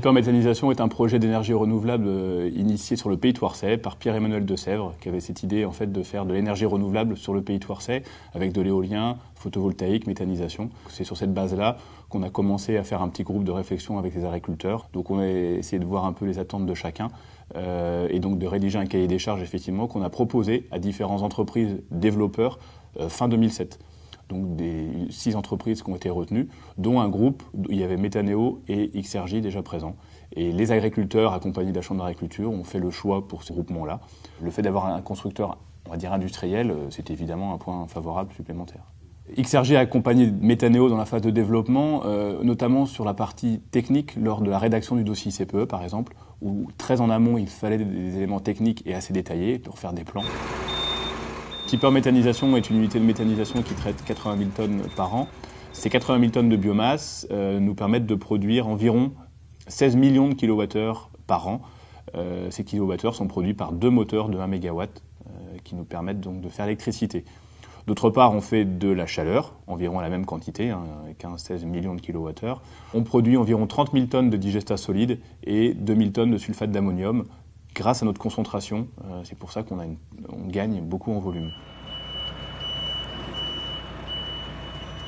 L'hyperméthanisation est un projet d'énergie renouvelable euh, initié sur le pays Touarçais par Pierre-Emmanuel de Sèvres, qui avait cette idée en fait de faire de l'énergie renouvelable sur le pays Touarçais avec de l'éolien, photovoltaïque, méthanisation. C'est sur cette base-là qu'on a commencé à faire un petit groupe de réflexion avec les agriculteurs. Donc on a essayé de voir un peu les attentes de chacun euh, et donc de rédiger un cahier des charges effectivement qu'on a proposé à différentes entreprises développeurs euh, fin 2007 donc des six entreprises qui ont été retenues, dont un groupe où il y avait Métanéo et XRJ déjà présents. Et les agriculteurs, accompagnés de la Chambre d'agriculture, ont fait le choix pour ce groupement-là. Le fait d'avoir un constructeur, on va dire industriel, euh, c'est évidemment un point favorable supplémentaire. XRJ a accompagné Métanéo dans la phase de développement, euh, notamment sur la partie technique, lors de la rédaction du dossier CPE par exemple, où très en amont il fallait des éléments techniques et assez détaillés pour faire des plans. Méthanisation est une unité de méthanisation qui traite 80 000 tonnes par an. Ces 80 000 tonnes de biomasse euh, nous permettent de produire environ 16 millions de kilowattheures par an. Euh, ces kilowattheures sont produits par deux moteurs de 1 MW euh, qui nous permettent donc de faire l'électricité. D'autre part, on fait de la chaleur, environ la même quantité, 15-16 hein, millions de kilowattheures. On produit environ 30 000 tonnes de digestat solide et 2 000 tonnes de sulfate d'ammonium grâce à notre concentration. Euh, c'est pour ça qu'on gagne beaucoup en volume.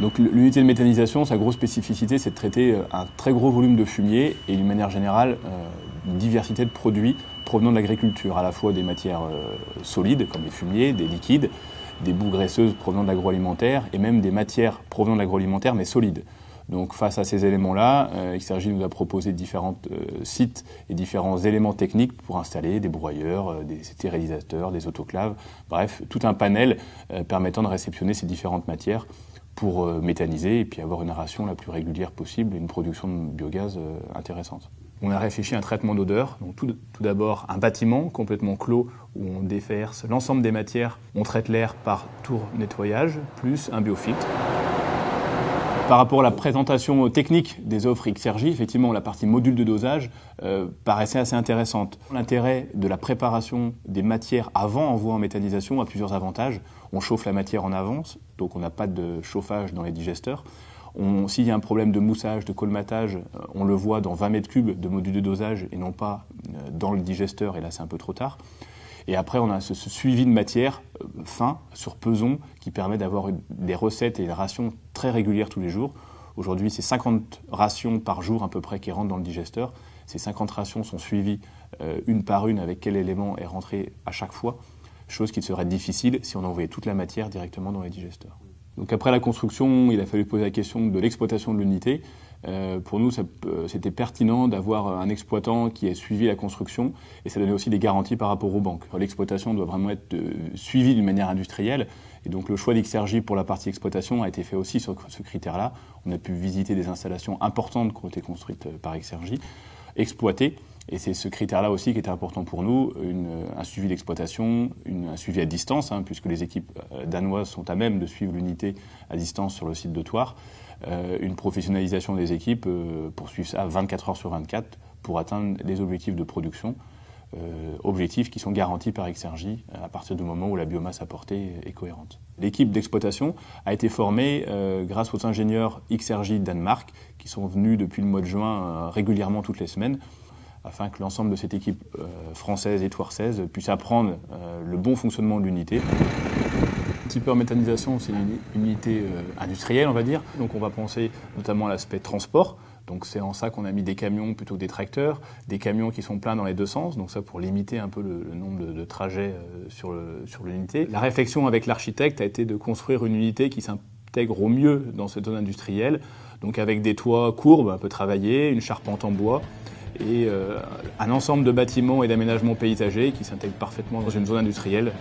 Donc l'unité de méthanisation, sa grosse spécificité, c'est de traiter euh, un très gros volume de fumier et d'une manière générale euh, une diversité de produits provenant de l'agriculture, à la fois des matières solides comme les fumiers, des liquides, des boues graisseuses provenant de l'agroalimentaire et même des matières provenant de l'agroalimentaire mais solides. Donc face à ces éléments-là, euh, XRJ nous a proposé différents euh, sites et différents éléments techniques pour installer des broyeurs, euh, des stérilisateurs, des autoclaves, bref, tout un panel permettant de réceptionner ces différentes matières pour méthaniser et puis avoir une ration la plus régulière possible et une production de biogaz intéressante. On a réfléchi à un traitement d'odeur. Donc tout, tout d'abord un bâtiment complètement clos où on déverse l'ensemble des matières, on traite l'air par tour nettoyage, plus un biofiltre. Par rapport à la présentation technique des offres XRJ, effectivement, la partie module de dosage euh, paraissait assez intéressante. L'intérêt de la préparation des matières avant envoi en méthanisation a plusieurs avantages. On chauffe la matière en avance, donc on n'a pas de chauffage dans les digesteurs. S'il y a un problème de moussage, de colmatage, euh, on le voit dans 20 mètres cubes de module de dosage et non pas euh, dans le digesteur, et là c'est un peu trop tard. Et après, on a ce, suivi de matière euh, fin sur peson qui permet d'avoir des recettes et des rations très régulières tous les jours. Aujourd'hui, c'est 50 rations par jour à peu près qui rentrent dans le digesteur. Ces 50 rations sont suivies euh, une par une avec quel élément est rentré à chaque fois, chose qui serait difficile si on envoyait toute la matière directement dans les digesteurs. Donc après la construction, il a fallu poser la question de l'exploitation de l'unité. Euh, pour nous, c'était pertinent d'avoir un exploitant qui ait suivi la construction et ça donnait aussi des garanties par rapport aux banques. L'exploitation doit vraiment être euh, suivie d'une manière industrielle et donc le choix d'XRJ pour la partie exploitation a été fait aussi sur ce critère-là. On a pu visiter des installations importantes qui ont été construites euh, par XRJ, exploitées. Et c'est ce critère-là aussi qui était important pour nous, un suivi d'exploitation, un suivi à distance, hein, puisque les équipes danoises sont à même de suivre l'unité à distance sur le site de Toire. Euh, une professionnalisation des équipes euh, pour suivre ça 24 heures sur 24 pour atteindre les objectifs de production, euh, objectifs qui sont garantis par XRJ à partir du moment où la biomasse apportée est cohérente. L'équipe d'exploitation a été formée grâce aux ingénieurs XRJ Danemark qui sont venus depuis le mois de juin régulièrement toutes les semaines afin que l'ensemble de cette équipe française et toirçaise puisse apprendre le bon fonctionnement de l'unité méthanisation, c'est une unité euh, industrielle, on va dire. Donc on va penser notamment à l'aspect transport. Donc c'est en ça qu'on a mis des camions plutôt que des tracteurs, des camions qui sont pleins dans les deux sens, donc ça pour limiter un peu le, nombre de, trajets euh, sur l'unité. La réflexion avec l'architecte a été de construire une unité qui s'intègre au mieux dans cette zone industrielle, donc avec des toits courbes un peu travaillés, une charpente en bois et euh, un ensemble de bâtiments et d'aménagements paysagers qui s'intègrent parfaitement dans une zone industrielle.